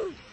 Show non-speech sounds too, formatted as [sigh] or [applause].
Oh. [laughs]